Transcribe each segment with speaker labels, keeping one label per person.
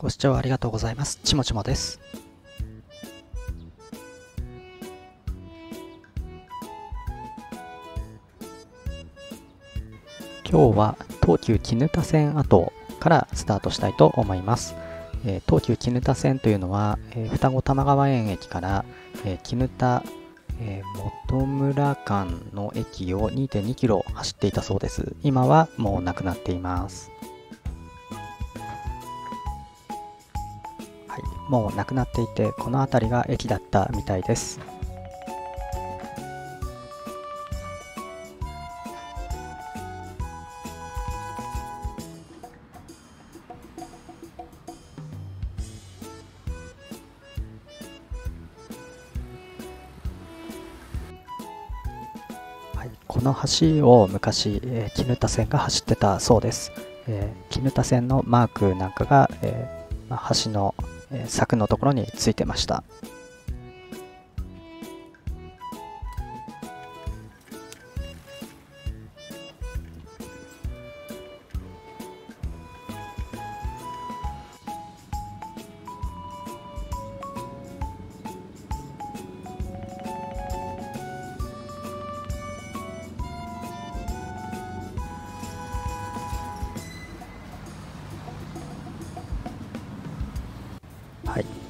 Speaker 1: ご視聴ありがとうございます。ちもちもです。今日は東急絹田線跡からスタートしたいと思います。えー、東急絹田線というのは、えー、双子玉川園駅から、えー、絹田、え元村間の駅を2.2キロ走っていたそうです。今はもうなくなっています。もうなくなっていてこの辺りが駅だったみたいですこの橋を昔、えー、絹田線が走ってたそうです。えー、絹田線のマークなんかが、えーまあ、橋の柵のところについてました。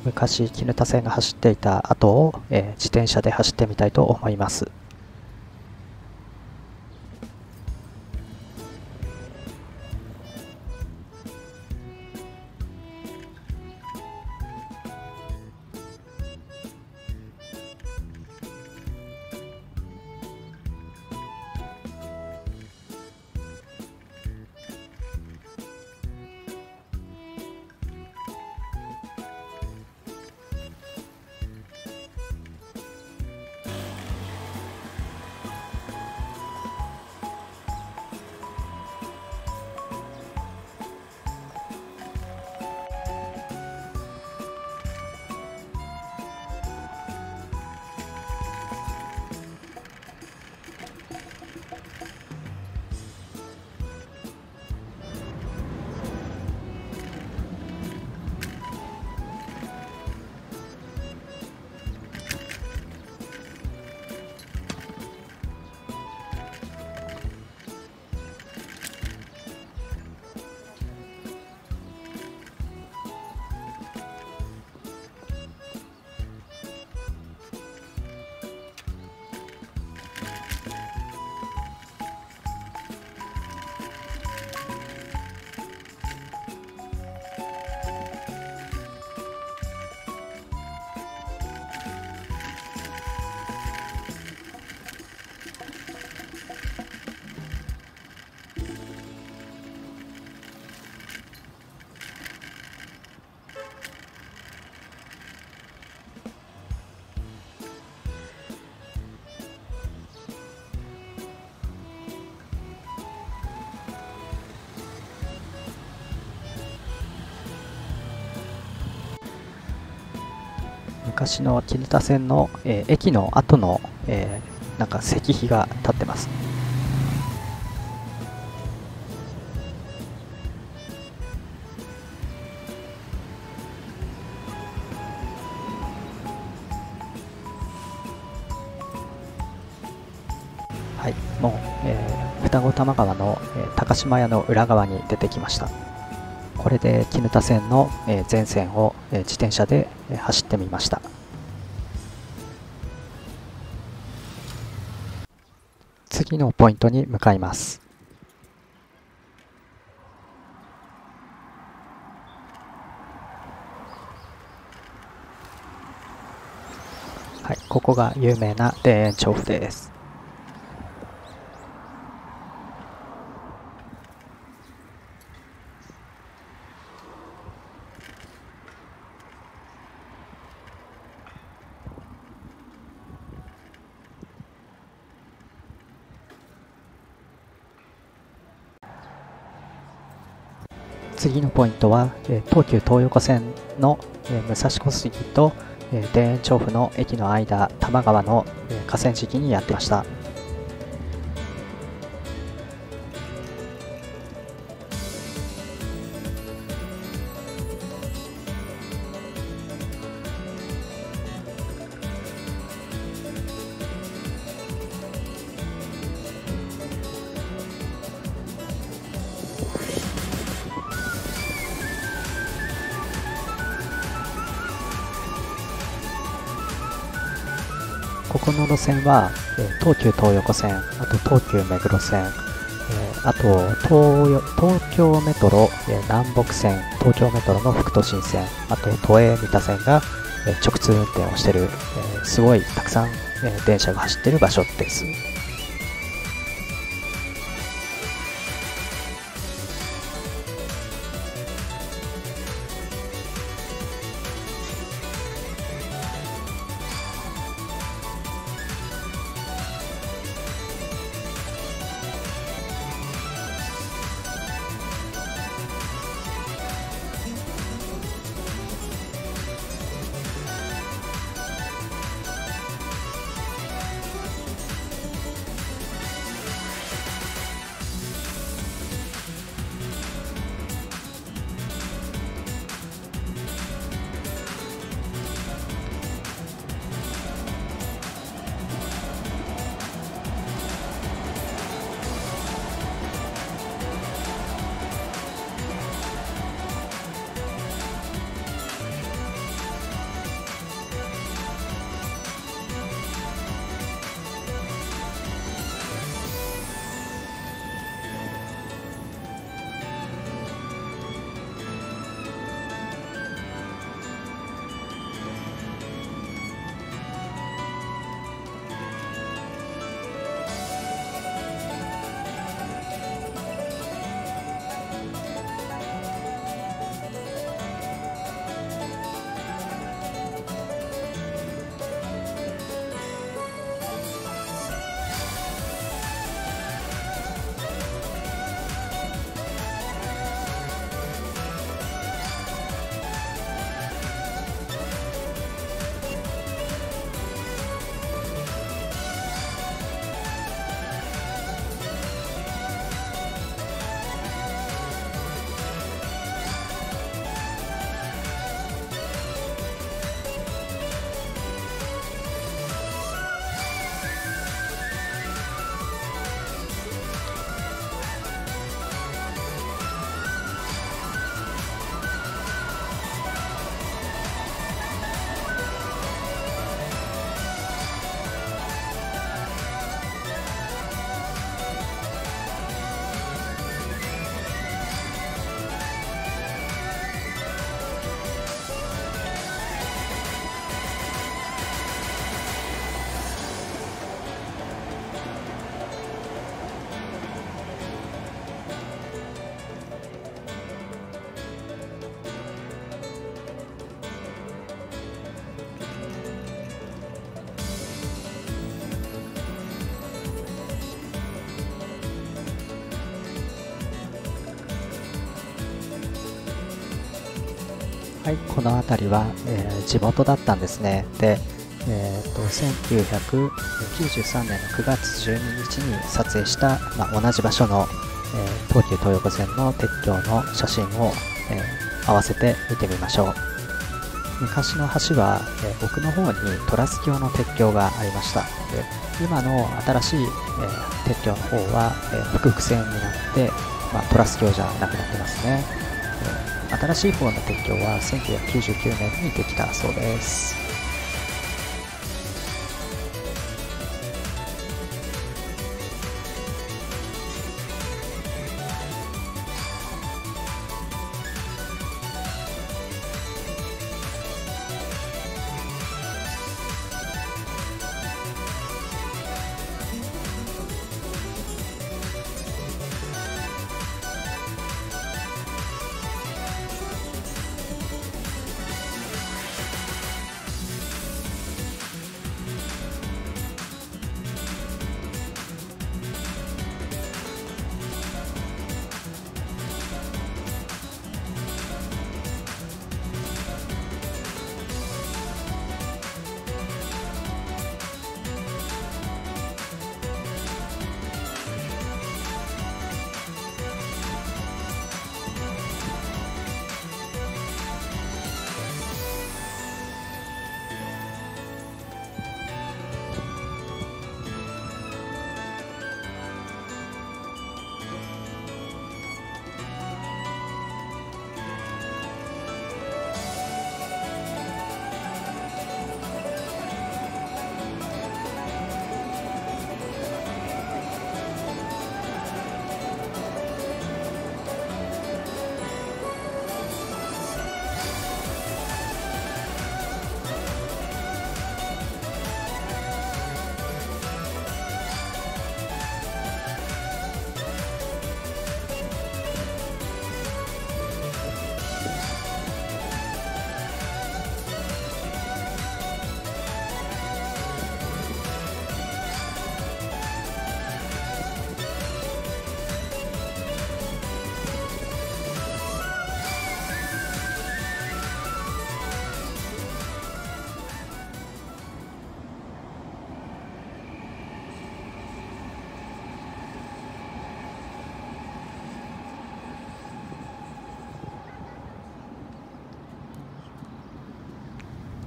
Speaker 1: 昔絹田線が走っていた後を、えー、自転車で走ってみたいと思います。昔の絹田線の、えー、駅の後の、えー、なんか石碑が立ってます。はい、もう、えー、双子玉川の、えー、高島屋の裏側に出てきました。これで絹田線の、え、全線を、え、自転車で、え、走ってみました。次のポイントに向かいます。はい、ここが有名な田園調布です。次のポイントは、え東急東横線の、え武蔵小杉と、え田園調布の駅の間多摩川の、え河川敷にやってました。この路線は、え東急東横線、あと東急目黒線、えあと東京メトロ、え南北線、東京メトロの副都心線、あと都営三田線が、え直通運転をしている、えすごいたくさん、え電車が走っている場所です。この辺りは、えー、地元だったんですね。で、えーと、1993年の9月12日に撮影した、まあ、同じ場所の、えー、東急東横線の鉄橋の写真を、えー、合わせて見てみましょう。昔の橋は、えー、奥の方にトラス橋の鉄橋がありました。で今の新しい、え、鉄橋の方は、えー、複複線になって、まあ、トラス橋じゃなくなってますね。新しい方の鉄橋は1999年にできたそうです。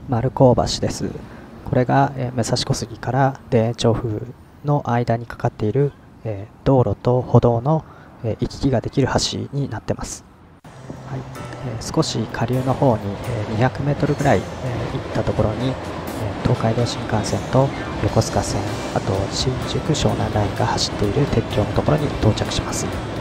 Speaker 1: 丸高橋です。これが、え武蔵小杉から田園調布の間にかかっている、え道路と歩道の、え行き来ができる橋になってます。はいえー、少し下流の方に、えー、200メートルぐらい、えー、行ったところに、え東海道新幹線と横須賀線あと新宿湘南ラインが走っている鉄橋のところに到着します。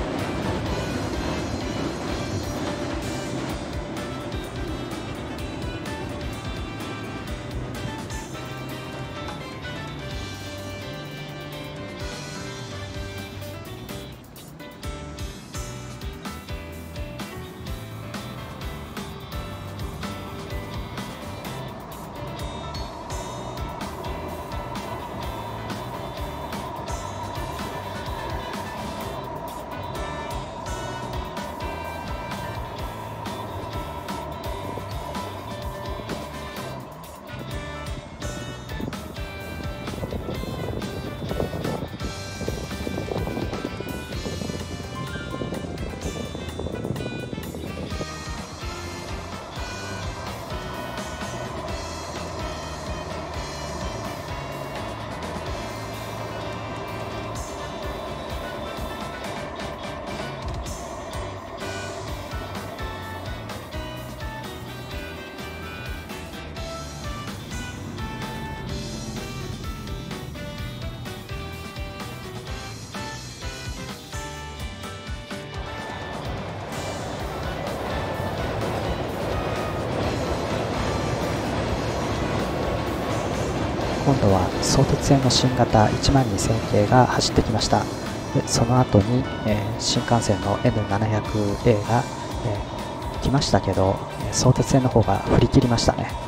Speaker 1: 線の新型1万2000系が走ってきました。でその後に、えー、新幹線の N700A が、えー、来ましたけど相鉄線の方が振り切りましたね。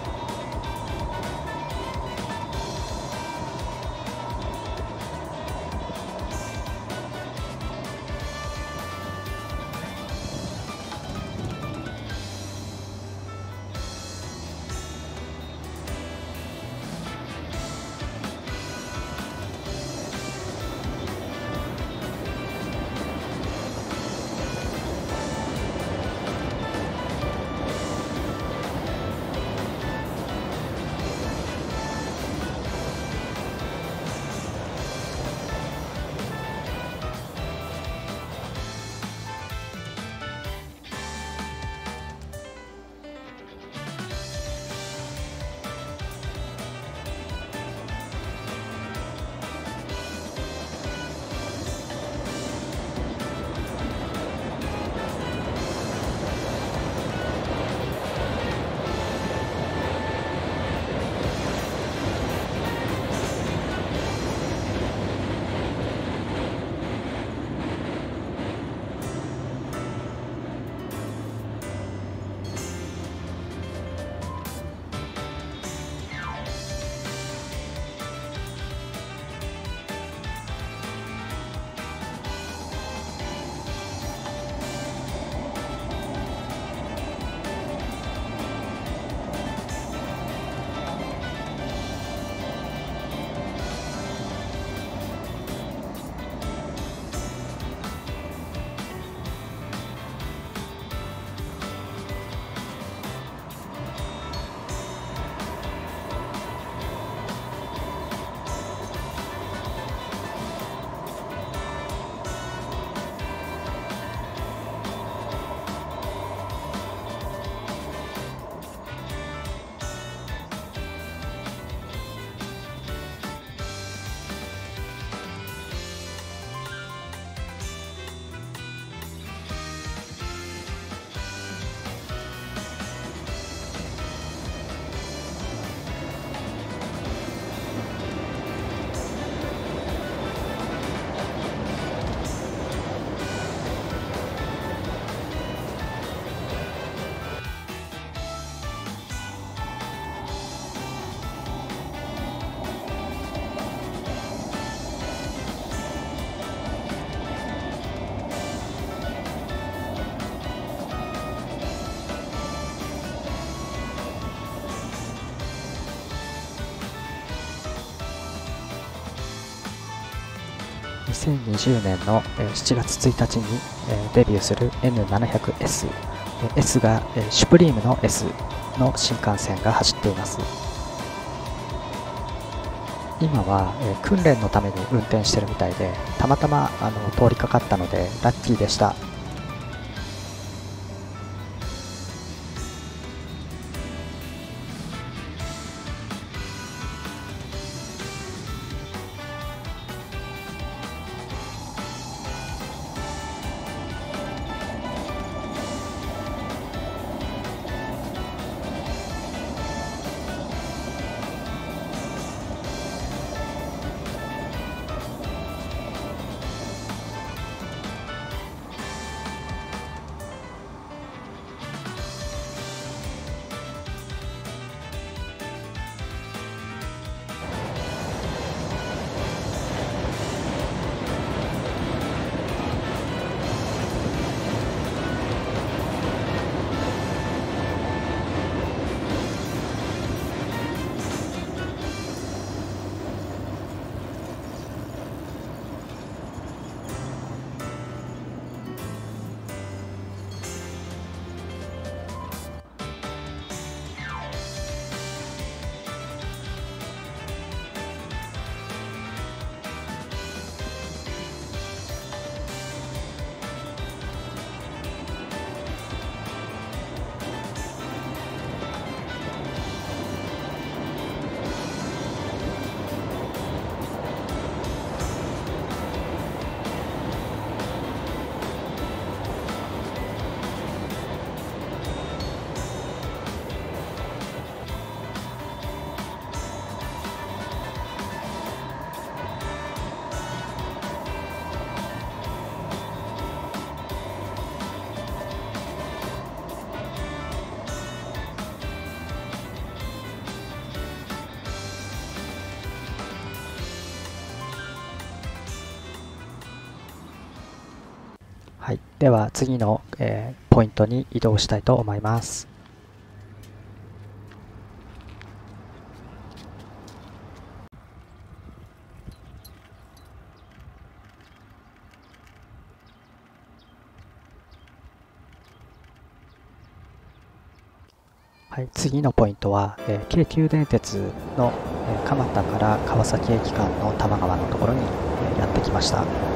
Speaker 1: 2020年の7月1日にデビューする N700S S がシュプリームの S の新幹線が走っています。今は、訓練のために運転してるみたいでたまたまあの通りかかったのでラッキーでした。では次の、えー、ポイントに移動したいと思います。はい、次のポイントは、えー、京急電鉄の、えー、蒲田から川崎駅間の多摩川のところに、えー、やってきました。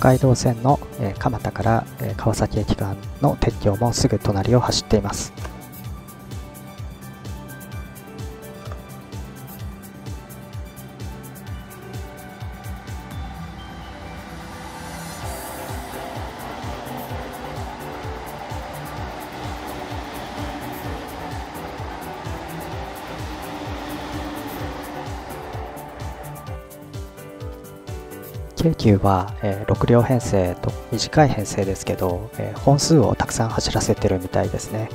Speaker 1: 海道線の、蒲田から、川崎駅間の鉄橋もすぐ隣を走っています。京急は、えー、6両編成と短い編成ですけど、えー、本数をたくさん走らせてるみたいですね。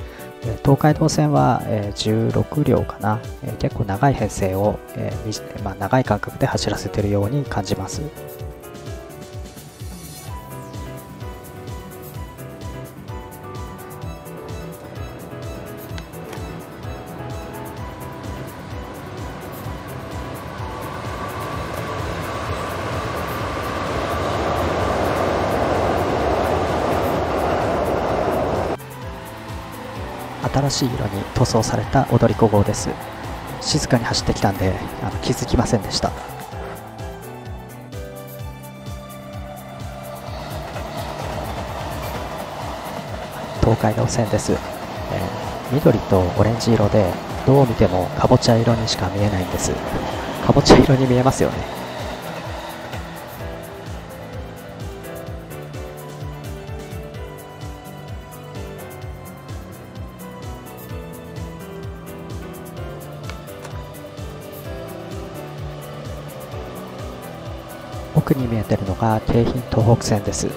Speaker 1: えー、東海道線は、え16両かな、え結構長い編成を、えまあ、長い間隔で走らせてるように感じます。新しい色に塗装された踊り子号です。静かに走ってきたんであの気づきませんでした。東海道線です、えー、緑とオレンジ色でどう見てもかぼちゃ色にしか見えないんです。かぼちゃ色に見えますよね。奥に見えてるのが京浜東北線です、はい、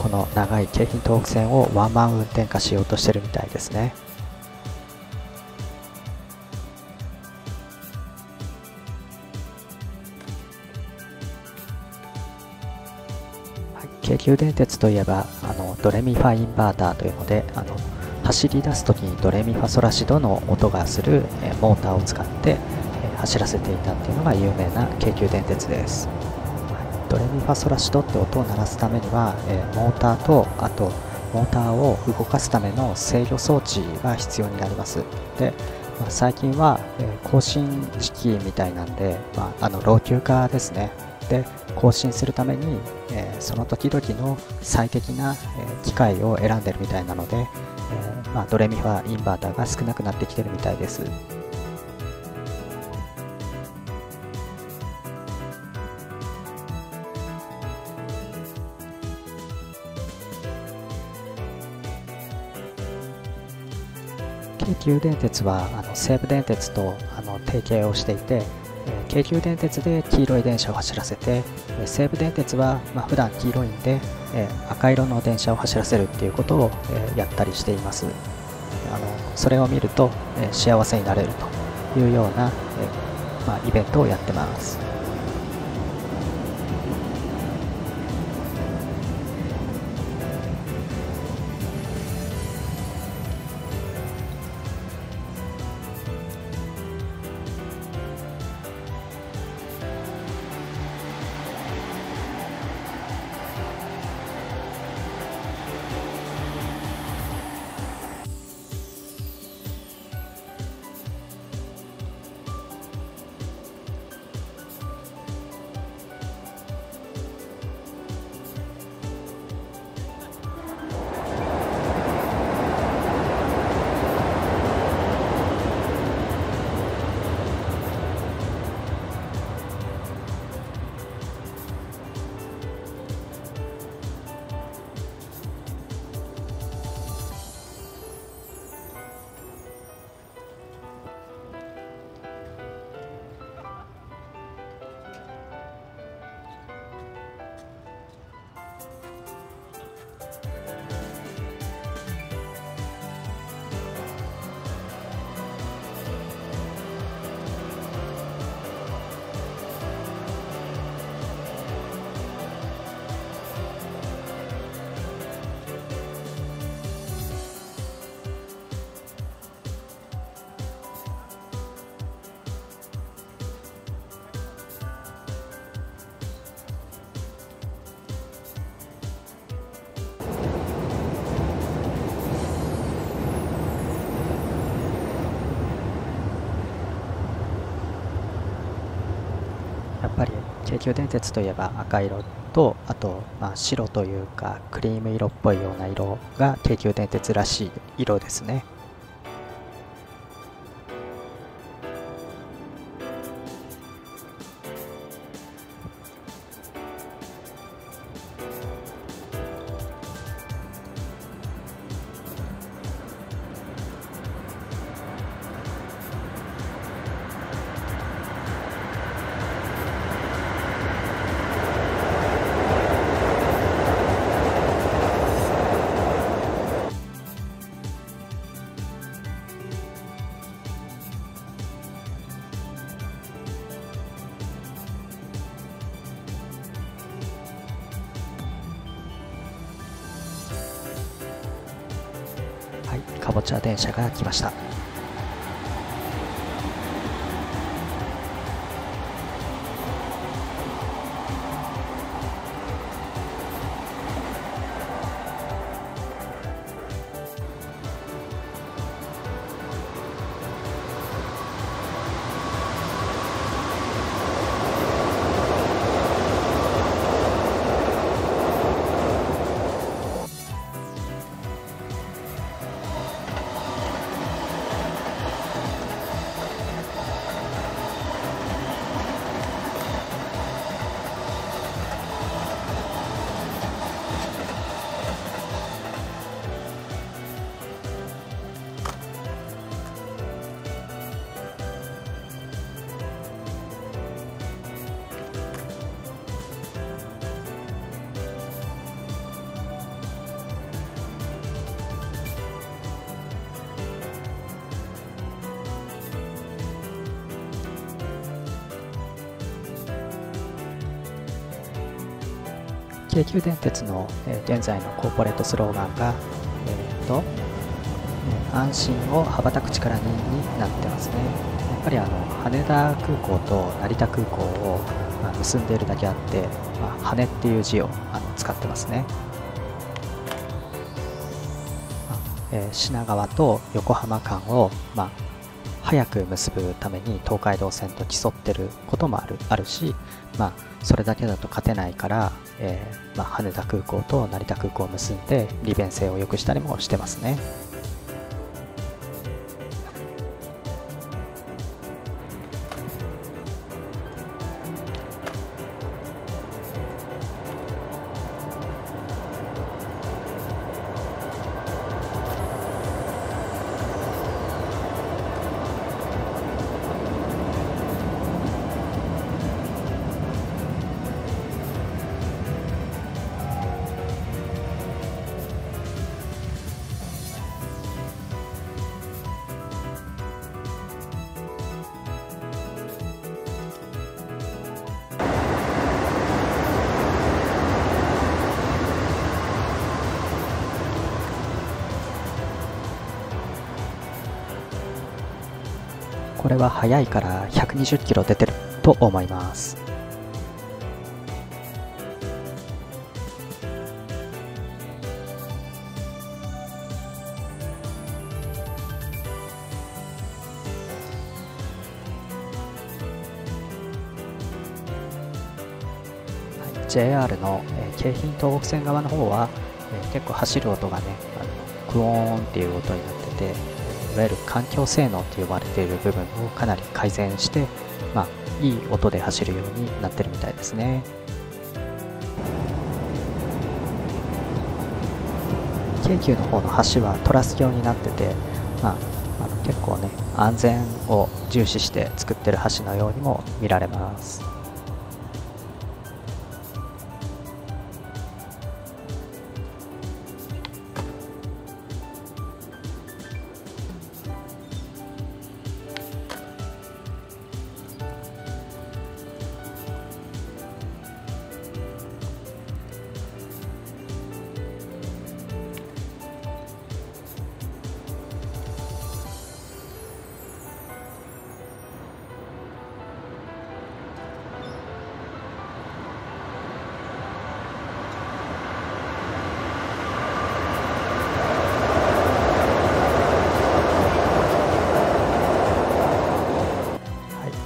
Speaker 1: この長い京浜東北線をワンマン運転化しようとしてるみたいですね。京急電鉄といえばあのドレミファインバーターというのであの走り出す時にドレミファソラシドの音がする、えモーターを使って、え走らせていたっていうのが有名な京急電鉄です、ドレミファソラシドって音を鳴らすためには、えモーターとあとモーターを動かすための制御装置が必要になりますで、まあ、最近は、え更新式みたいなんで、まあ、あの老朽化ですねで更新するために、えー、その時々の最適な、え、機械を選んでるみたいなので、え、まあ、ドレミファインバーターが少なくなってきてるみたいです。急電鉄はあの西武電鉄とあの提携をしていて、え京急電鉄で黄色い電車を走らせて、え西武電鉄は、まあ、普段黄色いんで、え赤色の電車を走らせるっていうことを、えやったりしています。あのそれを見ると、え幸せになれるというような、えまあ、イベントをやってます。京急電鉄といえば赤色とあと、まあ、白というかクリーム色っぽいような色が京急電鉄らしい色ですね。ちら電車が来ました。京急電鉄の、え現在のコーポレートスローガンが、えーとえ安心を羽ばたく力になってますね。やっぱりあの羽田空港と成田空港を、ま、結んでいるだけあって、まあ、羽っていう字をあの使ってますね。えー、品川と横浜間を、まあ、早く結ぶために東海道線と競ってることもあるあるし、まあ、それだけだと勝てないから、えー、まあ、羽田空港と成田空港を結んで利便性を良くしたりもしてますね。れは速いから120キロ出てると思います。はい JR の、え京浜東北線側の方は、え結構走る音がねあのクオーンっていう音になってていわゆる環境性能と呼ばれている部分をかなり改善して、まあ、いい音で走るようになってるみたいですね。京急の方の橋はトラス橋になってて、まあ、あの結構ね安全を重視して作ってる橋のようにも見られます。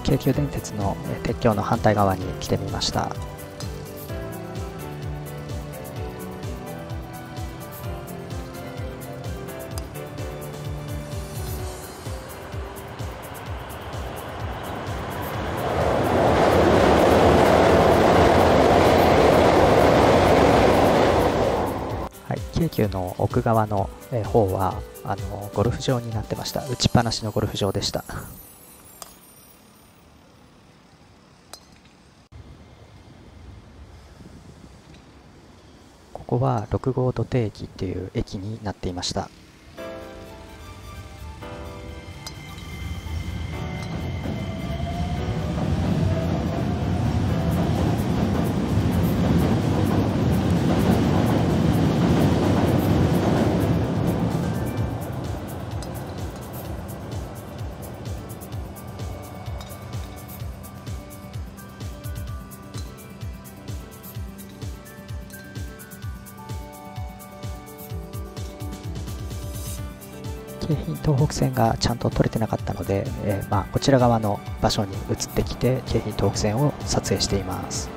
Speaker 1: 京急電鉄の鉄橋の反対側に来てみました。京急の奥側の方はあのゴルフ場になってました。打ちっぱなしのゴルフ場でしたここは6号土手駅っていう駅になっていました。東北線がちゃんと取れてなかったので、えー、まあ、こちら側の場所に移ってきて京浜東北線を撮影しています。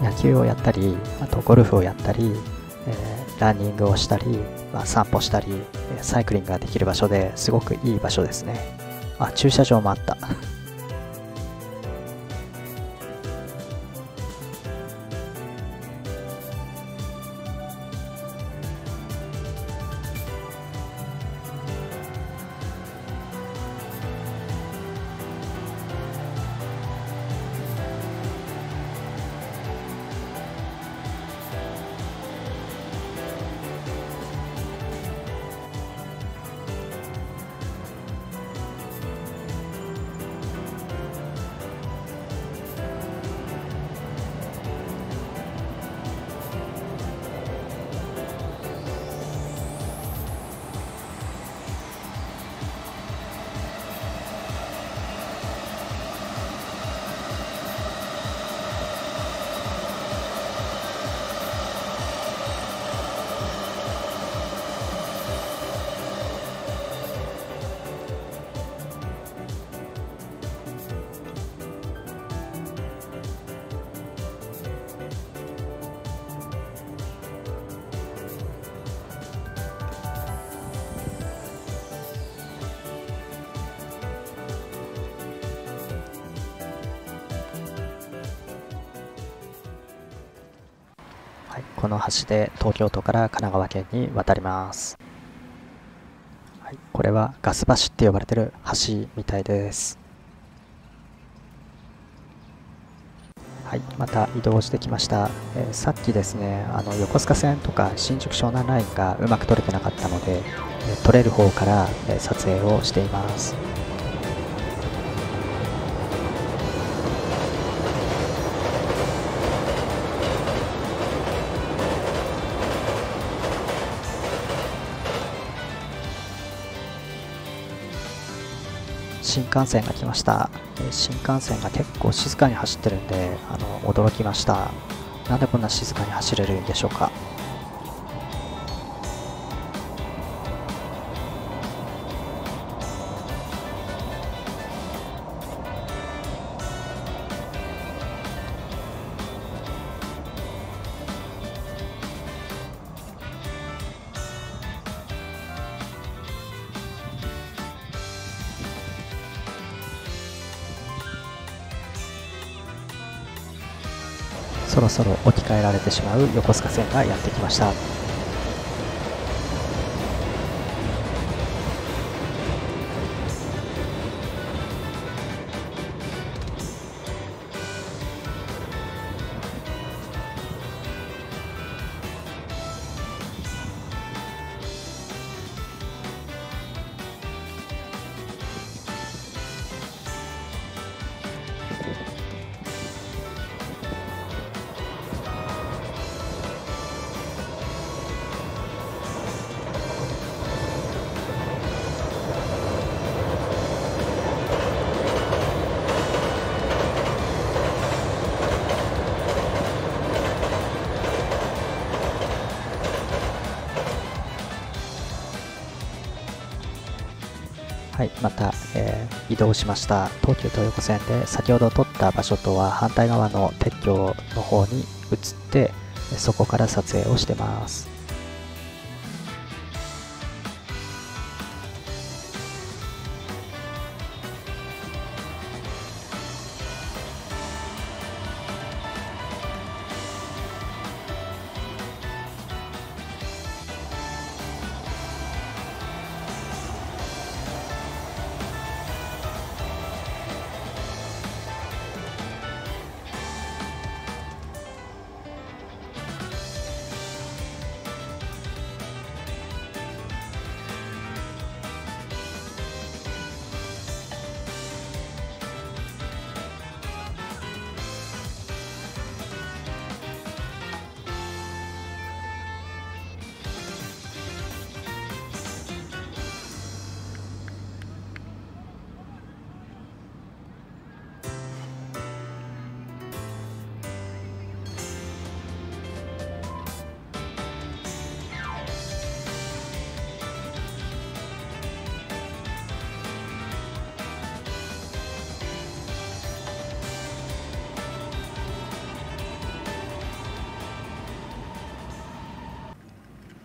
Speaker 1: 野球をやったりあとゴルフをやったり、えー、ランニングをしたり、まあ、散歩したりサイクリングができる場所ですごくいい場所ですね。あ駐車場もあった。この橋で東京都から神奈川県に渡ります、はい、これはガス橋って呼ばれてる橋みたいです。はいまた移動してきました、えー、さっきですねあの横須賀線とか新宿湘南ラインがうまく撮れてなかったので、えー、撮れる方から、えー、撮影をしています。新幹線が来ました。新幹線が結構静かに走ってるんで、あの、驚きました。なんでこんな静かに走れるんでしょうか。ろそろ置き換えられてしまう横須賀線がやってきました。はい、また、えー、移動しました。東急東横線で先ほど撮った場所とは反対側の鉄橋の方に移ってそこから撮影をしてます。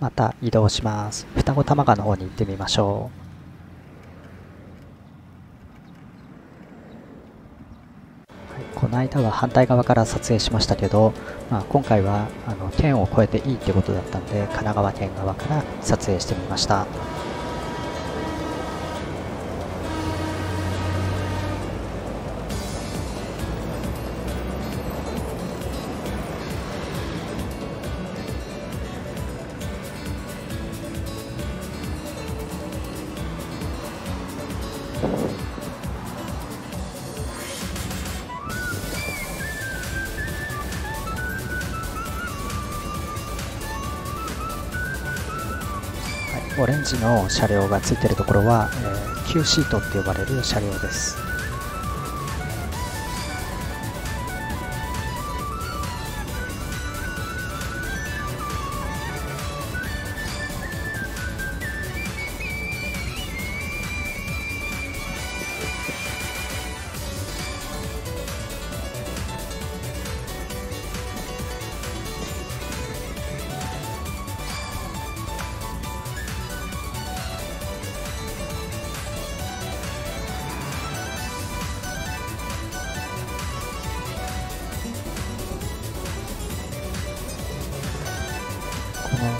Speaker 1: また移動します。双子玉川の方に行ってみましょう、この間は反対側から撮影しましたけど、まあ、今回はあの県を越えていいってことだったんで神奈川県側から撮影してみました。の車両がついているところは、えー、Q シートって呼ばれる車両です。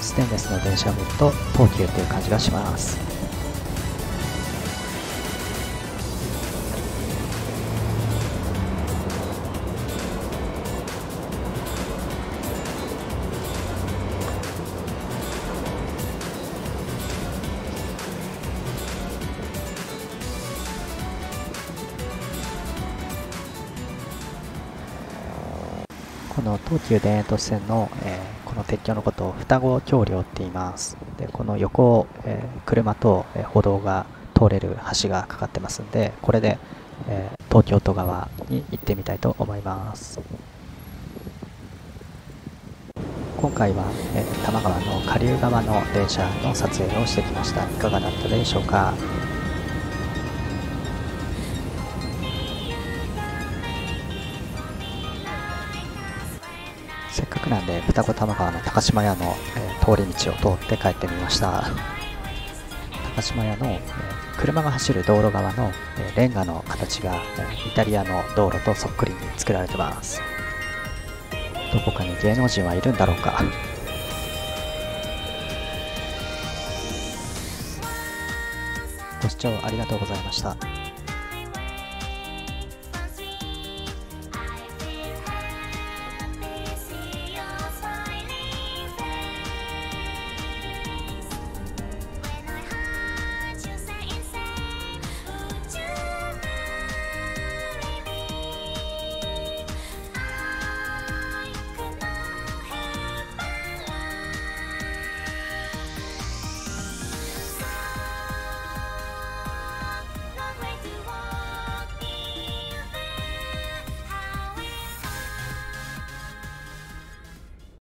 Speaker 1: ステンレスの電車を見ると東急っていう感じがします。この東急田園都市線の、えー、この鉄橋のことを双子橋梁って言います。でこの横を、えー、車と、えー、歩道が通れる橋がかかってますんでこれで、え東京都側に行ってみたいと思います。今回は、え多摩川の下流側の電車の撮影をしてきました。いかがだったでしょうか？なんで二子玉川の高島屋の、えー、通り道を通って帰ってみました。高島屋の、えー、車が走る道路側の、えー、レンガの形が、えイタリアの道路とそっくりに作られてます。どこかに芸能人はいるんだろうか。ご視聴ありがとうございました。